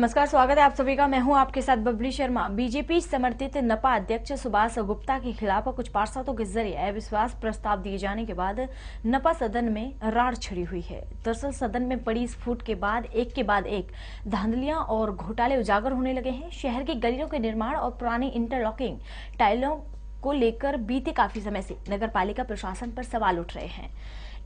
नमस्कार, स्वागत है आप सभी का। मैं हूँ आपके साथ बबली शर्मा। बीजेपी समर्थित नपा अध्यक्ष सुभाष गुप्ता के खिलाफ कुछ पार्षदों के ज़रिए अविश्वास प्रस्ताव दिए जाने के बाद नपा सदन में राड़ छिड़ी हुई है। दरअसल सदन में पड़ी स्फूट के बाद, एक के बाद एक, धांधलियाँ और घोटाले उजागर होने लगे हैं। शहर की गलियों के निर्माण और पुरानी इंटरलॉकिंग टाइलों को लेकर बीते काफ़ी समय से नगर पालिका प्रशासन पर सवाल उठ रहे हैं।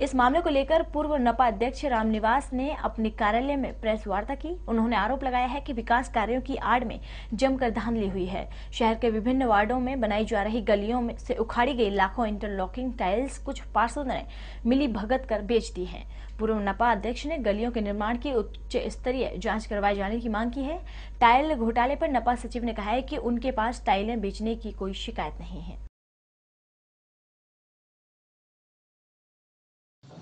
इस मामले को लेकर पूर्व नपा अध्यक्ष रामनिवास ने अपने कार्यालय में प्रेस वार्ता की। उन्होंने आरोप लगाया है कि विकास कार्यों की आड़ में जमकर धांधली हुई है। शहर के विभिन्न वार्डों में बनाई जा रही गलियों में से उखाड़ी गई लाखों इंटरलॉकिंग टाइल्स कुछ पार्षदों ने मिली भगत कर बेच दी है। पूर्व नपा अध्यक्ष ने गलियों के निर्माण की उच्च स्तरीय जाँच करवाए जाने की मांग की है। टाइल घोटाले पर नपा सचिव ने कहा है कि उनके पास टाइलें बेचने की कोई शिकायत नहीं है।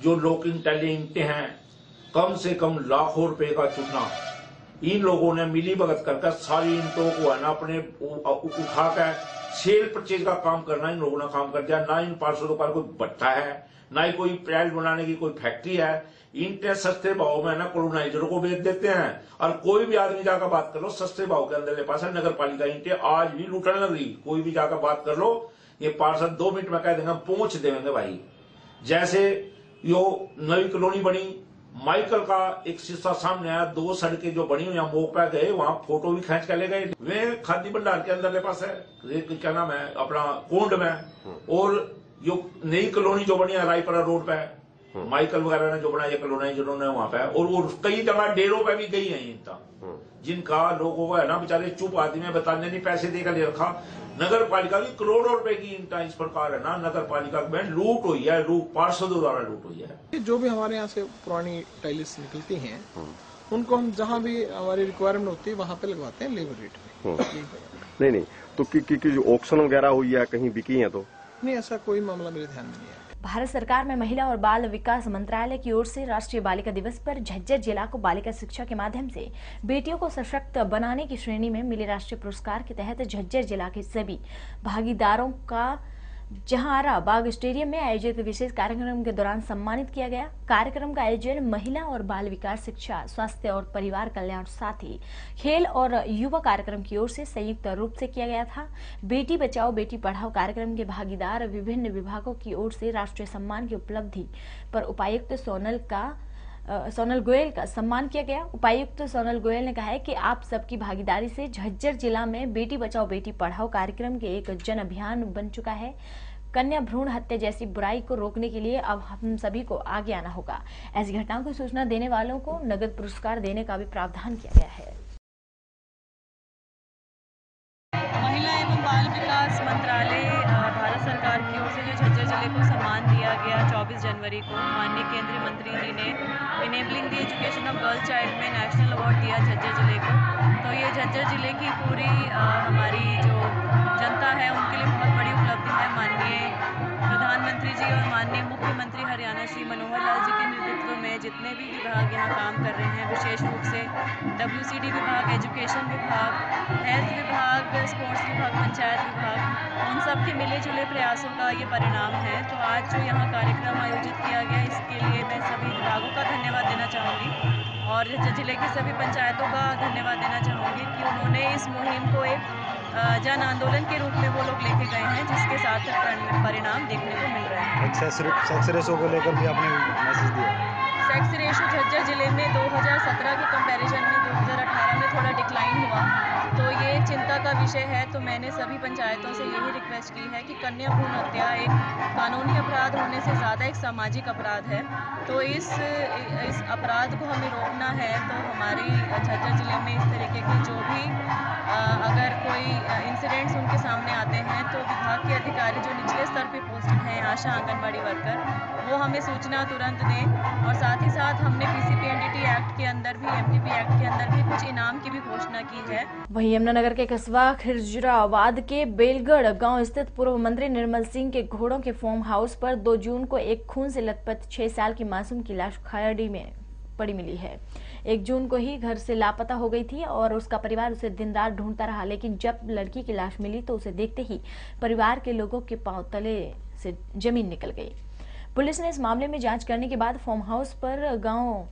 जो लॉकिंग टैलेंट हैं, कम से कम लाखों रुपए का चुना। इन लोगों ने मिली भगत करके सारी ईंटों को है ना अपने उठा कर सेल परचेज का काम करना इन लोगों ने काम कर दिया। ना इन पार्षदों का कोई भट्टा है, ना ही कोई पैल बनाने की कोई फैक्ट्री है। ईंटें सस्ते भाव में ना कोलोनाइजर को बेच देते हैं। और कोई भी आदमी जाकर बात कर लो, सस्ते भाव के अंदर ले पास है नगर पालिका ईंटें आज भी लूटने लग रही। कोई भी जाकर बात कर लो, ये पार्षद दो मिनट में कह देंगे, पहुँच देंगे भाई। जैसे यो नई कॉलोनी बनी। माइकल का एक शिस्सा सामने आया दो सड़कें जो बनी हुई हैं, मोक पे गए वहाँ फ़ोटो भी खींच के ले गए। वे खादी भंडार के अंदर पास है। क्या नाम है? अपना कोंड में और यो नई कॉलोनी जो बनी है रायपुरा रोड पे। माइकल वगैरह ने जो बनाया है कॉलोनी जिन्होंने वहाँ पे और, वो कई जगह डेरों पे भी गई है इनका। जिनका लोगों को है ना बेचारे चुप आदमी है बताने नहीं पैसे देकर ले रखा। नगर पालिका की करोड़ों रुपए की इनका इस प्रकार है ना नगर पालिका में लूट हुई है लूट पार्षदों द्वारा लूट हुई है। जो भी हमारे यहाँ से पुरानी टाइल्स निकलती हैं उनको हम जहाँ भी हमारी रिक्वायरमेंट होती है वहाँ पे लगवाते हैं लेबर रेट में नहीं नहीं तो कि, कि, कि जो ऑक्शन वगैरह हुई है कहीं बिकी है तो? नहीं ऐसा कोई मामला मेरे ध्यान में नहीं है। भारत सरकार में महिला और बाल विकास मंत्रालय की ओर से राष्ट्रीय बालिका दिवस पर झज्जर जिला को बालिका शिक्षा के माध्यम से बेटियों को सशक्त बनाने की श्रेणी में मिले राष्ट्रीय पुरस्कार के तहत झज्जर जिला के सभी भागीदारों का जहारा बाग स्टेडियम में आयोजित विशेष कार्यक्रम के दौरान सम्मानित किया गया। कार्यक्रम का आयोजन महिला और बाल विकास, शिक्षा, स्वास्थ्य और परिवार कल्याण साथ ही खेल और युवा कार्यक्रम की ओर से संयुक्त रूप से किया गया था। बेटी बचाओ, बेटी पढ़ाओ कार्यक्रम के भागीदार विभिन्न विभागों की ओर से राष्ट्रीय सम्मान की उपलब्धि पर उपायुक्त सोनल का सोनल गोयल का सम्मान किया गया। उपायुक्त सोनल गोयल ने कहा है कि आप सबकी भागीदारी से झज्जर जिला में बेटी बचाओ, बेटी पढ़ाओ कार्यक्रम के एक जन अभियान बन चुका है। कन्या भ्रूण हत्या जैसी बुराई को रोकने के लिए अब हम सभी को आगे आना होगा। ऐसी घटनाओं की सूचना देने वालों को नगद पुरस्कार देने का भी प्रावधान किया गया है। महिला एवं बाल विकास मंत्रालय भारत सरकार की ओर से जो झज्जर ज़िले को सम्मान दिया गया 24 जनवरी को माननीय केंद्रीय मंत्री जी ने enabling the education of girl child में नेशनल अवार्ड दिया झज्जर ज़िले को। तो ये झज्जर ज़िले की पूरी आ, हमारी जितने भी विभाग यहाँ काम कर रहे हैं, विशेष रूप से डब्ल्यूसीडी विभाग एजुकेशन विभाग हेल्थ विभाग स्पोर्ट्स विभाग पंचायत विभाग, उन सब के मिले जुले प्रयासों का ये परिणाम है। तो आज जो यहाँ कार्यक्रम आयोजित किया गया, इसके लिए मैं सभी विभागों का धन्यवाद देना चाहूँगी और ज़िले की सभी पंचायतों का धन्यवाद देना चाहूँगी कि उन्होंने इस मुहिम को एक जन आंदोलन के रूप में वो लोग लेके गए हैं, जिसके साथ परिणाम देखने को मिल रहे हैं। एक्सेस सेक्स रेशो को लेकर भी आपने मैसेज दिया। सेक्स रेशो झज्जर ज़िले में 2017 के कंपैरिजन में 2018 में थोड़ा डिक्लाइन हुआ। तो ये चिंता का विषय है तो मैंने सभी पंचायतों से यही रिक्वेस्ट की है कि कन्या भ्रूण हत्या एक कानूनी अपराध होने से ज़्यादा एक सामाजिक अपराध है। तो इस इस अपराध को हमें रोकना है तो हमारी झज्जर ज़िले में इस तरीके की जो भी अगर कोई इंसिडेंट्स उनके सामने आते हैं तो विभाग के अधिकारी जो निचले स्तर पे पोस्टेड हैं, आशा आंगनबाड़ी वर्कर वो हमें सूचना तुरंत दें और साथ ही साथ हमने पीसीपीएनडीटी एक्ट के अंदर भी एमटीपी एक्ट के अंदर भी कुछ इनाम की भी घोषणा की है। वहीं यमुनानगर के कस्बा खिजराबाद के बेलगढ़ गाँव स्थित पूर्व मंत्री निर्मल सिंह के घोड़ों के फार्म हाउस पर 2 जून को एक खून से लथपथ छह साल की मासूम की लाश खड़ी में। पड़ी मिली है। एक जून को ही घर से लापता हो गई थी और उसका परिवार उसे दिन रात ढूंढता रहा, लेकिन जब लड़की की लाश मिली तो उसे देखते ही परिवार के लोगों के पाँव तले से ज़मीन निकल गई। पुलिस ने इस मामले में जाँच करने के बाद फार्म हाउस पर गाँव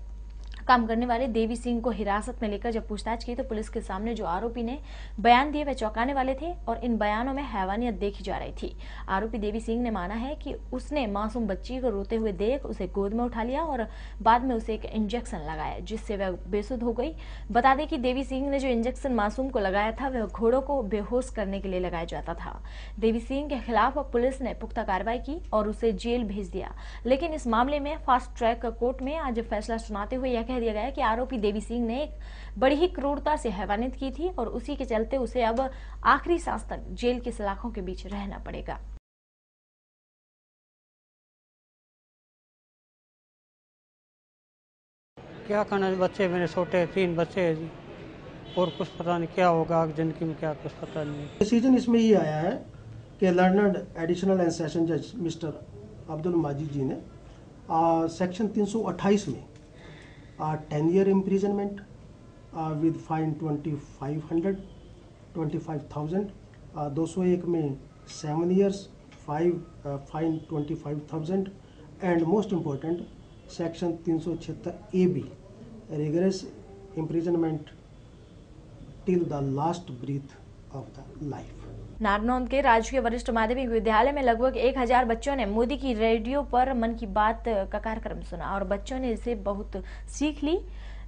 काम करने वाले देवी सिंह को हिरासत में लेकर जब पूछताछ की तो पुलिस के सामने जो आरोपी ने बयान दिए वे चौंकाने वाले थे और इन बयानों में हैवानियत देखी जा रही थी। आरोपी देवी सिंह ने माना है कि उसने मासूम बच्ची को रोते हुए देख उसे गोद में उठा लिया और बाद में उसे एक इंजेक्शन लगाया, जिससे वह बेसुध हो गई। बता दें कि देवी सिंह ने जो इंजेक्शन मासूम को लगाया था, वह घोड़ों को बेहोश करने के लिए लगाया जाता था। देवी सिंह के खिलाफ पुलिस ने पुख्ता कार्रवाई की और उसे जेल भेज दिया। लेकिन इस मामले में फास्ट ट्रैक कोर्ट में आज फैसला सुनाते हुए यह कह दिया गया है कि आरोपी देवी सिंह ने एक बड़ी ही क्रूरता से हैवानियत की थी और उसी के चलते उसे अब आखिरी सांस तक जेल की सलाखों के बीच रहना पड़ेगा। क्या करना है, बच्चे मेरे छोटे तीन बच्चे हैं जी। और कुछ पता नहीं क्या होगा ज़िंदगी में क्या कुछ पता नहीं। डिसीज़न इसमें ये आया है कि लर्नड एडिशनल एंड सेशन जज मिस्टर अब्दुल माजिद जी ने आ, सेक्शन 328 में with fine twenty five hundred twenty five thousand दो सौ एक में seven years five fine twenty five thousand and most important section तीन सौ छिहत्तर A B rigorous imprisonment till the last breath of the life Narnaund के राजकीय वरिष्ठ माध्यमिक विद्यालय में लगभग एक हज़ार बच्चों ने मोदी की रेडियो पर मन की बात का कार्यक्रम सुना और बच्चों ने इसे बहुत सीख ली।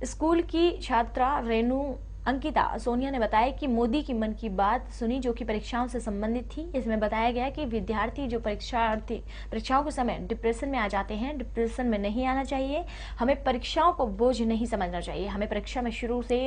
स्कूल की छात्रा रेनू अंकिता, सोनिया ने बताया कि मोदी की मन की बात सुनी जो कि परीक्षाओं से संबंधित थी। इसमें बताया गया कि विद्यार्थी जो परीक्षार्थी, परीक्षाओं के समय डिप्रेशन में आ जाते हैं, डिप्रेशन में नहीं आना चाहिए। हमें परीक्षाओं को बोझ नहीं समझना चाहिए। हमें परीक्षा में शुरू से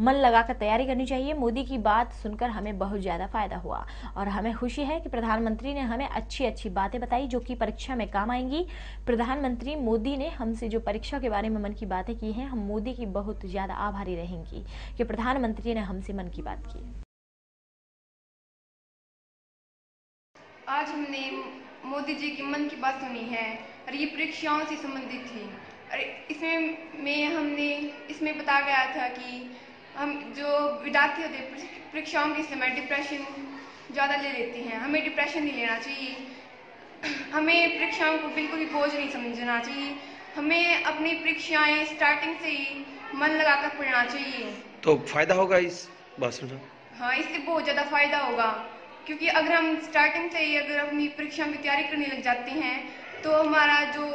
मन लगाकर तैयारी करनी चाहिए। मोदी की बात सुनकर हमें बहुत ज़्यादा फ़ायदा हुआ और हमें खुशी है कि प्रधानमंत्री ने हमें अच्छी अच्छी बातें बताई जो कि परीक्षा में काम आएँगी। प्रधानमंत्री मोदी ने हमसे जो परीक्षा के बारे में मन की बातें की हैं, हम मोदी की बहुत ज़्यादा आभारी रहेंगी कि प्रधानमंत्री ने हमसे मन की बात की। आज हमने मोदी जी की मन की बात सुनी है और ये परीक्षाओं से संबंधित थी। और इसमें में हमने, इसमें बताया गया था कि हम जो विद्यार्थी होते परीक्षाओं के समय डिप्रेशन ज़्यादा ले लेते हैं। हमें डिप्रेशन नहीं लेना चाहिए। हमें परीक्षाओं को बिल्कुल भी बोझ नहीं समझना चाहिए। हमें अपनी परीक्षाएँ स्टार्टिंग से ही मन लगाकर पढ़ना चाहिए। तो फ़ायदा होगा इस भाषण का हाँ इससे बहुत ज़्यादा फ़ायदा होगा। क्योंकि अगर हम स्टार्टिंग से ही अगर अपनी परीक्षा की तैयारी करने लग जाते हैं तो हमारा जो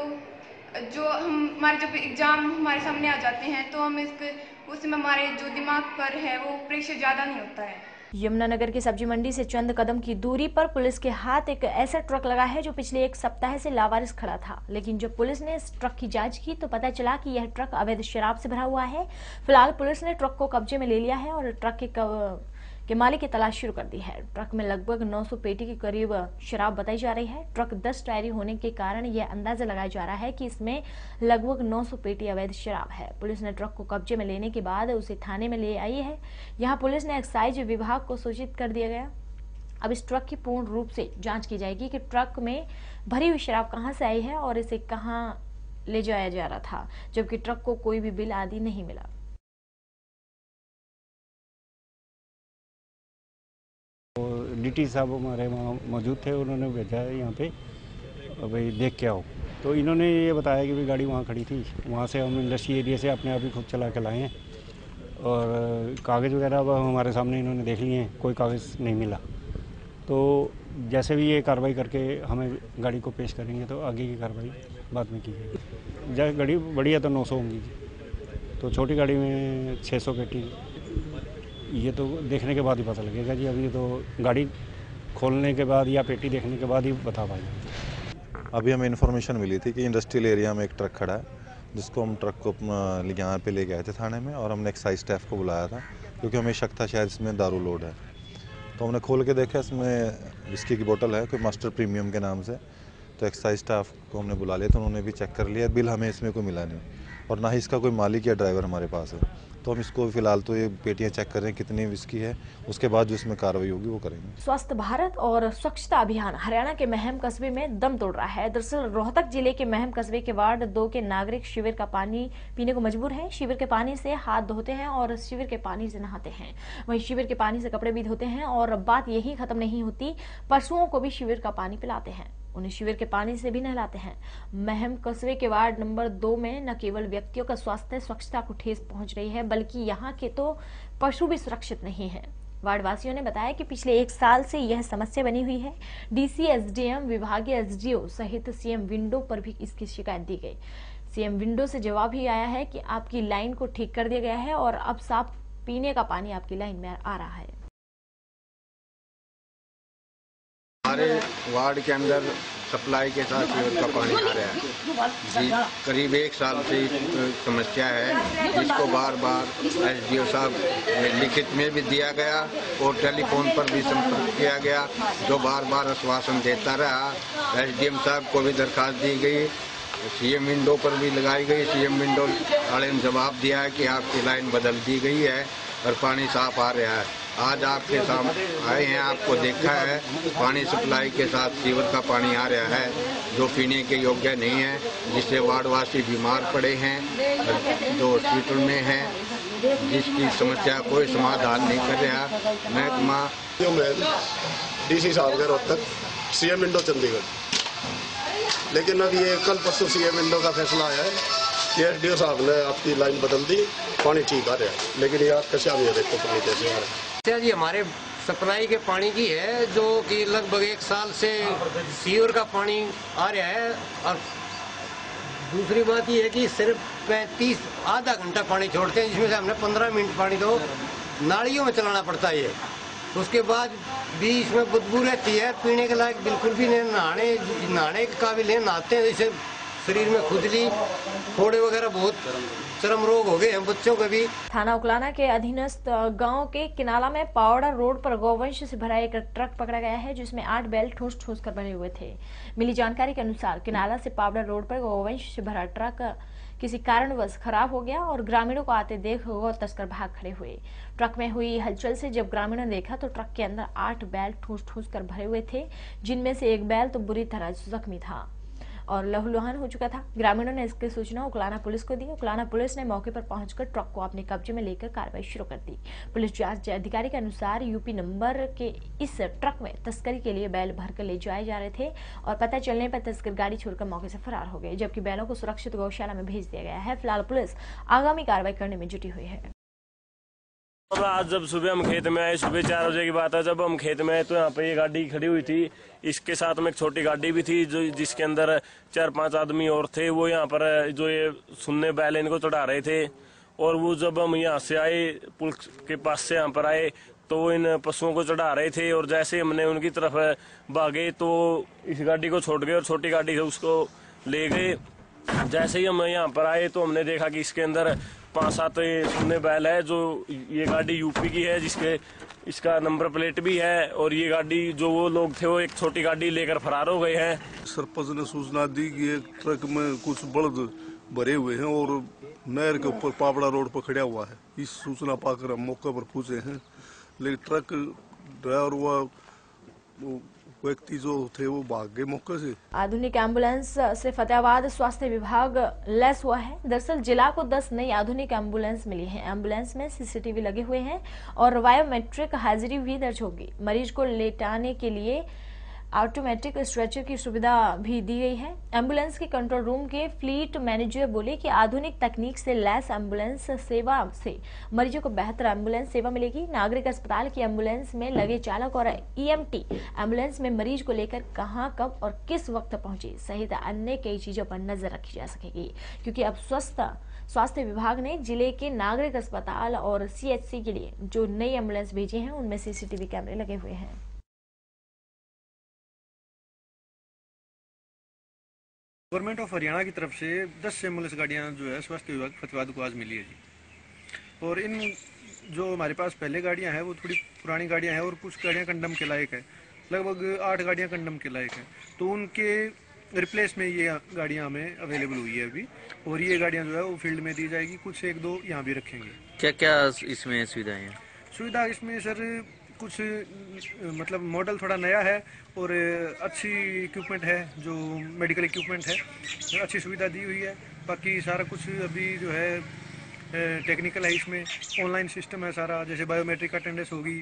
जो हम, हमारे जब एग्ज़ाम हमारे सामने आ जाते हैं तो हम इसके उसमें हमारे जो दिमाग पर है, वो प्रेशर ज़्यादा नहीं होता है। यमुनानगर की सब्ज़ी मंडी से चंद कदम की दूरी पर पुलिस के हाथ एक ऐसा ट्रक लगा है जो पिछले एक सप्ताह से लावारिस खड़ा था लेकिन जब पुलिस ने इस ट्रक की जाँच की तो पता चला कि यह ट्रक अवैध शराब से भरा हुआ है फ़िलहाल पुलिस ने ट्रक को कब्जे में ले लिया है और ट्रक के. के मालिक की तलाश शुरू कर दी है। ट्रक में लगभग 900 पेटी के करीब शराब बताई जा रही है। ट्रक 10 टायरी होने के कारण यह अंदाज़ा लगाया जा रहा है कि इसमें लगभग 900 पेटी अवैध शराब है। पुलिस ने ट्रक को कब्जे में लेने के बाद उसे थाने में ले आई है। यहाँ पुलिस ने एक्साइज विभाग को सूचित कर दिया गया। अब इस ट्रक की पूर्ण रूप से जाँच की जाएगी कि ट्रक में भरी हुई शराब कहाँ से आई है और इसे कहाँ ले जाया जा रहा था, जबकि ट्रक को कोई भी बिल आदि नहीं मिला। डीटी साहब हमारे वहाँ मौजूद थे, उन्होंने भेजा है यहाँ पे। भाई, देख के आओ। तो इन्होंने ये बताया कि भाई, गाड़ी वहाँ खड़ी थी। वहाँ से हम इंडस्ट्री एरिया से अपने आप ही खुद चला के लाए हैं। और कागज़ वगैरह अब हमारे सामने इन्होंने देख लिए हैं, कोई कागज़ नहीं मिला। तो जैसे भी ये कार्रवाई करके हमें गाड़ी को पेश करेंगे तो आगे की कार्रवाई बाद में की जाएगी। जैसे गाड़ी बढ़िया तो नौ सौ होंगी। तो छोटी गाड़ी में छः सौ पेटी ये तो देखने के बाद ही पता लगेगा जी अभी तो गाड़ी खोलने के बाद या पेटी देखने के बाद ही बता पाएँगे। अभी हमें इन्फॉर्मेशन मिली थी कि इंडस्ट्रियल एरिया में एक ट्रक खड़ा है, जिसको हम ट्रक को यहाँ पे ले गए थे थाने में और हमने एक्साइज स्टाफ को बुलाया था, क्योंकि हमें शक था शायद इसमें दारू लोड है। तो हमने खोल के देखा, इसमें विस्की की बोतल है, कोई मास्टर प्रीमियम के नाम से। तो एक्साइज स्टाफ को हमने बुला लिया तो उन्होंने भी चेक कर लिया, बिल हमें इसमें कोई मिला नहीं। और ना ही इसका कोई मालिक या ड्राइवर हमारे पास है। तो हम इसको फ़िलहाल तो ये पेटियाँ चेक कर रहे हैं, कितनी विस्की है। उसके बाद जो इसमें कार्रवाई होगी, वो करेंगे। स्वस्थ भारत और स्वच्छता अभियान। हरियाणा के महम कस्बे में दम तोड़ रहा है। दरअसल रोहतक ज़िले के महम कस्बे के वार्ड दो के नागरिक शिविर का पानी पीने को मजबूर है। शिविर के पानी से हाथ धोते हैं और शिविर के पानी से नहाते हैं। वहीं शिविर के पानी से कपड़े भी धोते हैं और बात यही खत्म नहीं होती, पशुओं को भी शिविर का पानी पिलाते हैं। उन्हें शिविर के पानी से भी नहलाते हैं। महम कस्बे के वार्ड नंबर दो में न केवल व्यक्तियों का स्वास्थ्य स्वच्छता को ठेस पहुँच रही है, बल्कि यहाँ के तो पशु भी सुरक्षित नहीं है। वार्ड वासियों ने बताया कि पिछले एक साल से यह समस्या बनी हुई है। डीसी, एसडीएम, विभागीय एसडीओ सहित सीएम विंडो पर भी इसकी शिकायत दी गई। सीएम विंडो से जवाब ही आया है कि आपकी लाइन को ठीक कर दिया गया है और अब साफ़ पीने का पानी आपकी लाइन में आ रहा है। हमारे वार्ड के अंदर सप्लाई के साथ सीवर का पानी आ रहा है। जी, करीब एक साल से समस्या है, जिसको बार बार एसडीओ साहब लिखित में भी दिया गया और टेलीफोन पर भी संपर्क किया गया, जो बार बार आश्वासन देता रहा। एसडीएम साहब को भी दरखास्त दी गई, सीएम विंडो पर भी लगाई गई। सीएम विंडो वाले ने जवाब दिया है कि आपकी लाइन बदल दी गई है और पानी साफ़ आ रहा है। आज आपके सामने आए हैं, आपको देखा है, पानी सप्लाई के साथ सीवर का पानी आ रहा है, जो पीने के योग्य नहीं है, जिससे वार्डवासी बीमार पड़े हैं, जो हॉस्पिटल में हैं, जिसकी समस्या कोई समाधान नहीं कर रहा। महकमा डीसी साहब के रोहतक सीएम विंडो चंडीगढ़। लेकिन अब ये कल परसों सीएम विंडो का फैसला आया है। कि साहब ने आपकी लाइन बदल दी, पानी ठीक आ रहा है। लेकिन ये आप कैसे आ रही है, देखो पानी कैसे आ रहा है। जी, हमारे सप्लाई के पानी की है, जो कि लगभग एक साल से सीवर का पानी आ रहा है। और दूसरी बात ये है कि सिर्फ़ पैंतीस आधा घंटा पानी छोड़ते हैं, जिसमें से हमने पंद्रह मिनट पानी तो नालियों में चलाना पड़ता है उसके बाद भी इसमें बदबू रहती है, पीने के लायक बिल्कुल भी नहीं, नहाने नहाने के काबिल है नहाते हैं, जैसे शरीर में खुजली, फोड़े वगैरह बहुत चरम रोग हो गए हैं, बच्चों के भी। थाना उकलाना के अधीनस्थ गाँव के किनाला में पावड़ा रोड पर गौवंश से भरा एक ट्रक पकड़ा गया है, जिसमें आठ बैल ठूस ठूस कर बने हुए थे। मिली जानकारी के अनुसार, किनाला से पावड़ा रोड पर गौवंश से भरा ट्रक किसी कारणवश खराब हो गया और ग्रामीणों को आते देख गौ तस्कर भाग खड़े हुए। ट्रक में हुई हलचल से जब ग्रामीणों ने देखा तो ट्रक के अंदर आठ बैल ठूस ठूस कर भरे हुए थे, जिनमें से एक बैल तो बुरी तरह जख्मी था। और लहूलुहान हो चुका था। ग्रामीणों ने इसकी सूचना उकलाना पुलिस को दी। उकलाना पुलिस ने मौके पर पहुंचकर ट्रक को अपने कब्जे में लेकर कार्रवाई शुरू कर दी। पुलिस जाँच अधिकारी के अनुसार यूपी नंबर के इस ट्रक में तस्करी के लिए बैल भरकर ले जाए जा रहे थे और पता चलने पर तस्कर गाड़ी छोड़कर मौके से फरार हो गए, जबकि बैलों को सुरक्षित गौशाला में भेज दिया गया है। फ़िलहाल पुलिस आगामी कार्रवाई करने में जुटी हुई है। आज जब सुबह हम खेत में आए, सुबह चार बजे की बात है, जब हम खेत में आए तो यहाँ पे ये गाड़ी खड़ी हुई थी। इसके साथ में एक छोटी गाड़ी भी थी, जो जिसके अंदर चार पाँच आदमी और थे, वो यहाँ पर, जो ये सुनने बैल इनको चढ़ा रहे थे। और वो जब हम यहाँ से आए, पुल के पास से यहाँ पर आए तो वो इन पशुओं को चढ़ा रहे थे, और जैसे हमने उनकी तरफ़ भागे तो इस गाड़ी को छोड़ गए और छोटी गाड़ी से उसको ले गए। जैसे ही हम यहाँ पर आए तो हमने देखा कि इसके अंदर पाँच सात सुनने बैल है जो ये गाड़ी यूपी की है, जिसके इसका नंबर प्लेट भी है और ये गाड़ी जो वो लोग थे वो एक छोटी गाड़ी लेकर फरार हो गए हैं। सरपंच ने सूचना दी कि एक ट्रक में कुछ बल्द भरे हुए हैं और नहर के ऊपर पापड़ा रोड पर खड़ा हुआ है। इस सूचना पाकर हम मौके पर पूछे हैं। लेकिन ट्रक ड्राइवर हुआ व्यक्ति जो थे वो भाग गए मौके से। आधुनिक एंबुलेंस से फतेहाबाद स्वास्थ्य विभाग लेस हुआ है। दरअसल जिला को 10 नई आधुनिक एंबुलेंस मिली है। एंबुलेंस में सीसीटीवी लगे हुए हैं और बायोमेट्रिक हाजिरी भी दर्ज होगी। मरीज़ को लेटाने के लिए ऑटोमेटिक स्ट्रेचर की सुविधा भी दी गई है। एंबुलेंस के कंट्रोल रूम के फ्लीट मैनेजर बोले कि आधुनिक तकनीक से लैस एंबुलेंस सेवा से मरीजों को बेहतर एंबुलेंस सेवा मिलेगी। नागरिक अस्पताल की एंबुलेंस में लगे चालक और ईएमटी एंबुलेंस में मरीज़ को लेकर कहाँ, कब और किस वक्त पहुँचे, सहित अन्य कई चीज़ों पर नज़र रखी जा सकेगी। क्योंकि अब स्वस्थ, स्वास्थ्य विभाग ने ज़िले के नागरिक अस्पताल और सीएचसी के लिए जो नई एंबुलेंस भेजी हैं, उनमें सीसीटीवी कैमरे लगे हुए हैं। गवर्नमेंट ऑफ़ हरियाणा की तरफ़ से 10 एंबुलेंस गाड़ियाँ जो है स्वास्थ्य विभाग फतेहाबाद को आज मिली है जी। और इन जो हमारे पास पहले गाड़ियाँ हैं वो थोड़ी पुरानी गाड़ियाँ हैं और कुछ गाड़ियाँ कंडम के लायक है। लगभग आठ गाड़ियाँ कंडम के लायक हैं। तो उनके रिप्लेस में ये गाड़ियाँ हमें अवेलेबल हुई है अभी। और ये गाड़ियाँ जो है वो फ़ील्ड में दी जाएगी। कुछ एक दो यहाँ भी रखेंगे। क्या क्या इसमें सुविधाएँ हैं? सुविधा इसमें सर कुछ मतलब मॉडल थोड़ा नया है और अच्छी इक्विपमेंट है, जो मेडिकल इक्विपमेंट है अच्छी सुविधा दी हुई है। बाकी सारा कुछ अभी जो है टेक्निकल है इसमें। ऑनलाइन सिस्टम है सारा, जैसे बायोमेट्रिक अटेंडेंस होगी,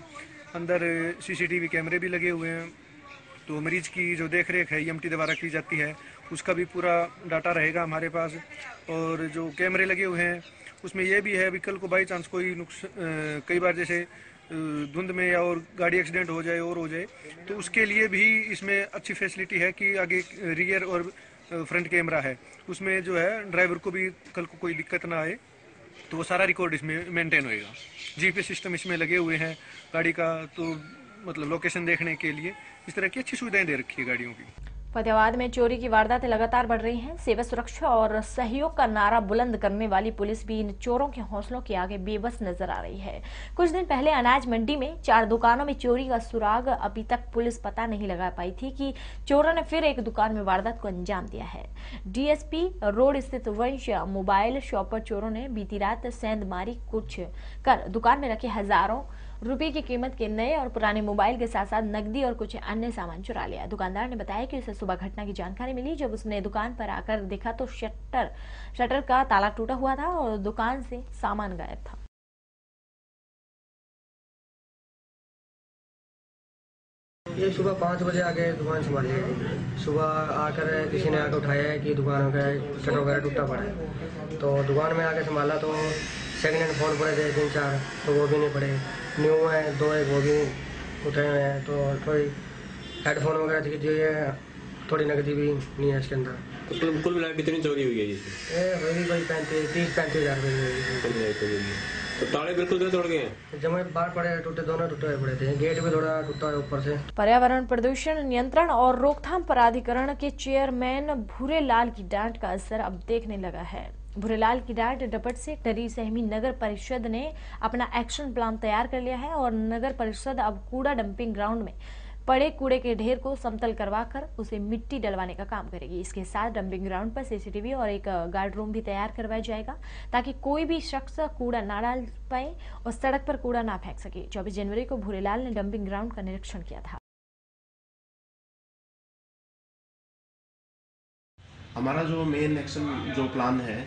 अंदर सीसीटीवी कैमरे भी लगे हुए हैं। तो मरीज़ की जो देख रेख है ई द्वारा की जाती है, उसका भी पूरा डाटा रहेगा हमारे पास। और जो कैमरे लगे हुए हैं, उसमें यह भी है भी कल को बाई चांस कोई नुकस कई बार जैसे धुंध में या और गाड़ी एक्सीडेंट हो जाए, और हो जाए तो उसके लिए भी इसमें अच्छी फैसिलिटी है कि आगे रियर और फ्रंट कैमरा है। उसमें जो है, ड्राइवर को भी कल को कोई दिक्कत ना आए तो वो सारा रिकॉर्ड इसमें मेंटेन होएगा। जीपीएस सिस्टम इसमें लगे हुए हैं गाड़ी का तो मतलब लोकेशन देखने के लिए, इस तरह की अच्छी सुविधाएँ दे रखी है गाड़ियों की। फतेहाबाद में चोरी की वारदातें लगातार बढ़ रही हैं। सेवा सुरक्षा और सहयोग का नारा बुलंद करने वाली पुलिस भी इन चोरों के हौसलों के आगे बेबस नज़र आ रही है। कुछ दिन पहले अनाज मंडी में चार दुकानों में चोरी का सुराग अभी तक पुलिस पता नहीं लगा पाई थी कि चोरों ने फिर एक दुकान में वारदात को अंजाम दिया है। डीएसपी रोड स्थित वंश मोबाइल शॉप पर चोरों ने बीती रात सेंध मारी कुछ कर दुकान में रखे हज़ारों रुपए की कीमत के नए और पुराने मोबाइल के साथ साथ नकदी और कुछ अन्य सामान चुरा लिया। दुकानदार ने बताया कि उसे सुबह घटना की जानकारी मिली। जब उसने दुकान पर आकर देखा तो शटर शटर का ताला टूटा हुआ था और दुकान से सामान गायब था। ये सुबह पाँच बजे आके दुकान संभाली है सुबह आकर किसी ने आकर उठाया है कि दुकान का शटर वगैरह टूटा पड़ा है। तो दुकान में आके संभाला तो सेकंड हैंड फ़ोन पड़े थे तीन चार तो वो भी नहीं पड़े न्यू है दो एक वो भी उठाए हुए हैं तो थोड़ी हेडफोन वगैरह थी जो है थोड़ी नकदी भी नहीं है इसके अंदर। तो कुल कुल मिला कितनी चोरी हुई है इसमें ये होगी कोई पैंतीस तीस पैंतीस हज़ार रुपये की। तो ताले बिल्कुल तोड़ गए? जमे बाहर पड़े टूटे दोनों टूटे हुए पड़े थे। गेट भी थोड़ा टूटा है ऊपर से। पर्यावरण प्रदूषण नियंत्रण और रोकथाम प्राधिकरण के चेयरमैन भूरे लाल की डांट का असर अब देखने लगा है। भूरेलाल की डांट डपट से डरी सहमी नगर परिषद ने अपना एक्शन प्लान तैयार कर लिया है और नगर परिषद अब कूड़ा डंपिंग ग्राउंड में पड़े कूड़े के ढेर को समतल करवाकर उसे मिट्टी डलवाने का काम करेगी। इसके साथ डंपिंग ग्राउंड पर सीसीटीवी और एक गार्ड रूम भी तैयार करवाया जाएगा ताकि कोई भी शख्स कूड़ा ना डाल पाए और सड़क पर कूड़ा ना फेंक सके। 24 जनवरी को भूरेलाल ने डंपिंग ग्राउंड का निरीक्षण किया था। हमारा जो मेन एक्शन जो प्लान है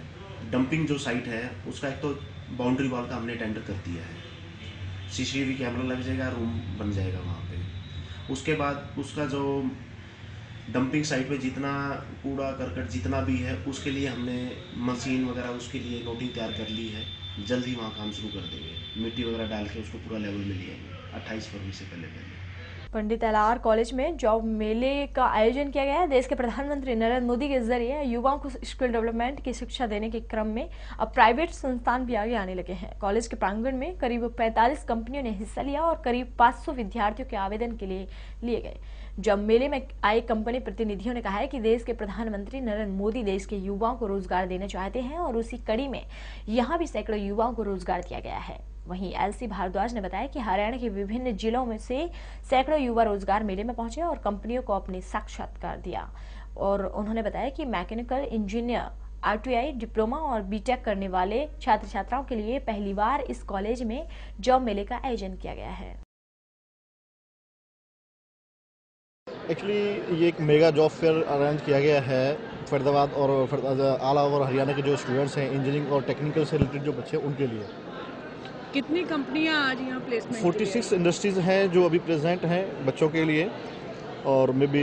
डंपिंग जो साइट है, उसका एक तो बाउंड्री वॉल का हमने टेंडर कर दिया है। सीसीटीवी कैमरा लग जाएगा रूम बन जाएगा वहाँ पे। उसके बाद उसका जो डंपिंग साइट पे जितना कूड़ा करकट जितना भी है, उसके लिए हमने मशीन वगैरह उसके लिए नोटिंग तैयार कर ली है। जल्द ही वहाँ काम शुरू कर देंगे। मिट्टी वगैरह डाल के उसको पूरा लेवल में लिए अट्ठाईस फरवरी से पहले पहले। पंडित एलआर कॉलेज में जॉब मेले का आयोजन किया गया है। देश के प्रधानमंत्री नरेंद्र मोदी के ज़रिए युवाओं को स्किल डेवलपमेंट की शिक्षा देने के क्रम में अब प्राइवेट संस्थान भी आगे आने लगे हैं। कॉलेज के प्रांगण में करीब 45 कंपनियों ने हिस्सा लिया और करीब 500 विद्यार्थियों के आवेदन के लिए लिए गए। जब मेले में आए कंपनी प्रतिनिधियों ने कहा है कि देश के प्रधानमंत्री नरेंद्र मोदी देश के युवाओं को रोज़गार देना चाहते हैं और उसी कड़ी में यहाँ भी सैकड़ों युवाओं को रोज़गार दिया गया है। वहीं एलसी भारद्वाज ने बताया कि हरियाणा के विभिन्न जिलों में से सैकड़ों युवा रोज़गार मेले में पहुँचे और कंपनियों को अपने साक्षात्कार दिया। और उन्होंने बताया कि मैकेनिकल इंजीनियर, आरटीआई, डिप्लोमा और बीटेक करने वाले छात्र छात्राओं के लिए पहली बार इस कॉलेज में जॉब मेले का आयोजन किया गया है। एक्चुअली ये एक मेगा जॉब फेयर अरेंज किया गया है। फरीदाबाद और आल ओवर हरियाणा के जो स्टूडेंट्स हैं, इंजीनियरिंग और टेक्निकल से रिलेटेड जो बच्चे हैं, उनके लिए। कितनी कंपनियाँ आज यहाँ प्लेसमेंट 46 इंडस्ट्रीज़ हैं जो अभी प्रेजेंट हैं बच्चों के लिए और मे बी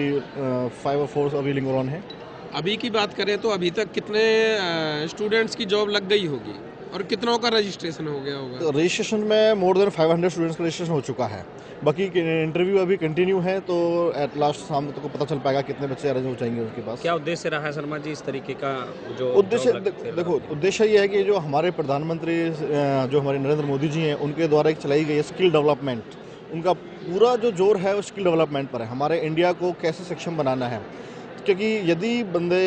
फाइव और फोर अभी लिंग है। अभी की बात करें तो अभी तक कितने स्टूडेंट्स की जॉब लग गई होगी? और कितनों का रजिस्ट्रेशन हो गया होगा? रजिस्ट्रेशन में मोर देन 500 स्टूडेंट्स का रजिस्ट्रेशन हो चुका है। बाकी इंटरव्यू अभी कंटिन्यू है तो एट लास्ट शाम तक को पता चल पाएगा कितने बच्चे अरेंज हो जाएँगे उनके पास। क्या उद्देश्य रहा है शर्मा जी इस तरीके का जो उद्देश्य देखो उद्देश्य ये है कि जो हमारे प्रधानमंत्री जो हमारे नरेंद्र मोदी जी हैं उनके द्वारा एक चलाई गई स्किल डेवलपमेंट उनका पूरा जो ज़ोर है वो स्किल डेवलपमेंट पर है। हमारे इंडिया को कैसे सक्षम बनाना है? क्योंकि यदि बंदे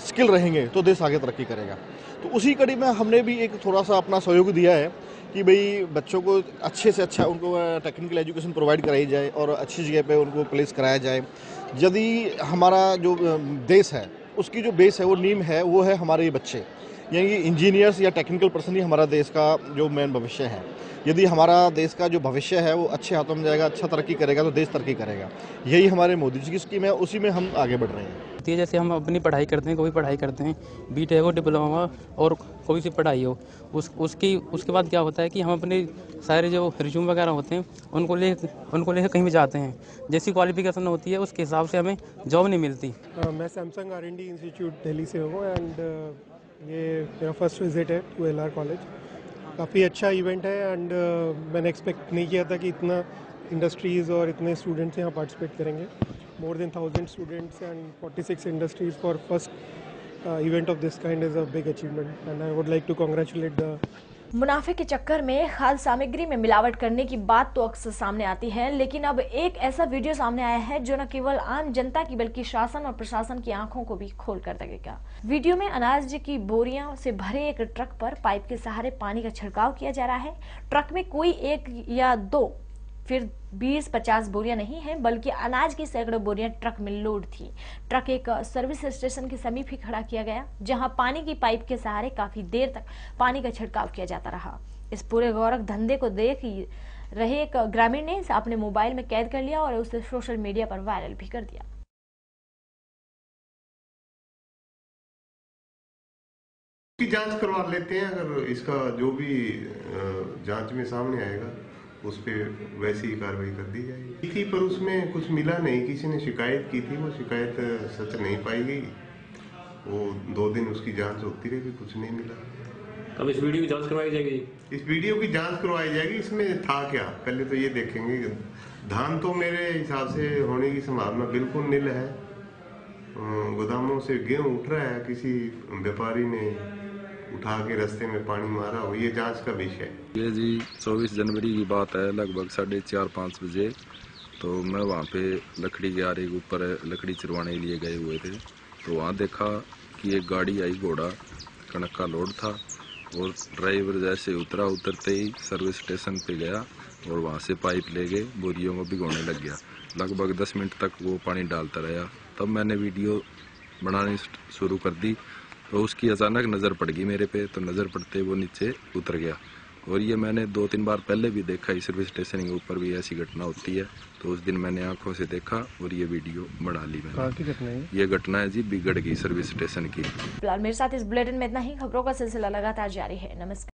स्किल रहेंगे तो देश आगे तरक्की करेगा। तो उसी कड़ी में हमने भी एक थोड़ा सा अपना सहयोग दिया है कि भाई बच्चों को अच्छे से अच्छा उनको टेक्निकल एजुकेशन प्रोवाइड कराई जाए और अच्छी जगह पे उनको प्लेस कराया जाए। यदि हमारा जो देश है, उसकी जो बेस है, वो नीम है, वो है हमारे बच्चे। यानी इंजीनियर्स या टेक्निकल पर्सन ही हमारा देश का जो मेन भविष्य है। यदि हमारा देश का जो भविष्य है, वो अच्छे हाथों में जाएगा अच्छा तरक्की करेगा तो देश तरक्की करेगा। यही हमारे मोदी जी की स्कीम है, उसी में हम आगे बढ़ रहे हैं। होती है जैसे हम अपनी पढ़ाई करते हैं कोई पढ़ाई करते हैं बी टेक हो डिप्लोमा और कोई सी पढ़ाई हो उस उसकी उसके बाद क्या होता है कि हम अपने सारे जो रिज्यूम वगैरह होते हैं उनको ले उनको लेकर कहीं भी जाते हैं। जैसी क्वालिफिकेशन होती है उसके हिसाब से हमें जॉब नहीं मिलती। Uh, मैं Samsung R N D institute Delhi से हूँ एंड ये मेरा फ़र्स्ट विज़िट है टू एल आर कॉलेज काफ़ी अच्छा इवेंट है एंड मैंने एक्सपेक्ट नहीं किया था कि इतना इंडस्ट्रीज़ और इतने स्टूडेंट्स यहाँ पार्टिसिपेट करेंगे। More than thousand students and forty six industries for first event of this kind is a big achievement and I would like to congratulate the मुनाफे के चक्कर में खाद्य सामग्री में मिलावट करने की बात तो अक्सर सामने आती है, लेकिन अब एक ऐसा वीडियो सामने आया है जो न केवल आम जनता की बल्कि शासन और प्रशासन की आँखों को भी खोल कर देगा वीडियो में अनाज की बोरियाँ से भरे एक ट्रक पर पाइप के सहारे पानी का छिड़काव किया जा रहा है। ट्रक में कोई एक या दो फिर 20-50 बोरियाँ नहीं है, बल्कि अनाज की सैकड़ों बोरियाँ ट्रक में लोड थी। ट्रक एक सर्विस स्टेशन के समीप ही खड़ा किया गया, जहाँ पानी की पाइप के सहारे काफ़ी देर तक पानी का छिड़काव किया जाता रहा। इस पूरे गौरव धंधे को देख रहे एक ग्रामीण ने अपने मोबाइल में कैद कर लिया और उसे सोशल मीडिया पर वायरल भी कर दिया। जाँच करवा लेते हैं, अगर इसका जो भी जाँच में सामने आएगा। उस पर वैसी ही कार्रवाई कर दी जाएगी। थी पर उसमें कुछ मिला नहीं। किसी ने शिकायत की थी वो शिकायत सच नहीं पाई गई। वो दो दिन उसकी जाँच होती रहेगी कुछ नहीं मिला। अब इस वीडियो की जाँच करवाई जाएगी? इस वीडियो की जाँच करवाई जाएगी इसमें था क्या? पहले तो ये देखेंगे धान तो मेरे हिसाब से होने की संभावना बिल्कुल नील है। गोदामों से गेहूँ उठ रहा है किसी व्यापारी ने उठा के रास्ते में पानी मारा हो ये जाँच का विषय ये जी 24 जनवरी की बात है, लगभग साढ़े चार, पाँच बजे। तो मैं वहाँ पे लकड़ी के आरे के ऊपर लकड़ी चिरवाने के लिए गए हुए थे। तो वहाँ देखा कि एक गाड़ी आई घोड़ा, कणक का लोड था और ड्राइवर जैसे उतरा उतरते ही सर्विस स्टेशन पे गया और वहाँ से पाइप ले गए, बोरियों को भिगोने लग गया। लगभग दस मिनट तक वो पानी डालता रहा। तब मैंने वीडियो बनानी शुरू कर दी तो उसकी अचानक नज़र पड़ गई मेरे पे तो नज़र पड़ते वो नीचे उतर गया। और ये मैंने दो तीन बार पहले भी देखा इस सर्विस स्टेशन के ऊपर भी ऐसी घटना होती है। तो उस दिन मैंने आँखों से देखा और ये वीडियो बढ़ा ली मैंने। ये घटना है जी बिगड़ गई सर्विस स्टेशन की। फ़िलहाल मेरे साथ इस बुलेटिन में इतना ही। खबरों का सिलसिला लगातार जारी है। नमस्कार।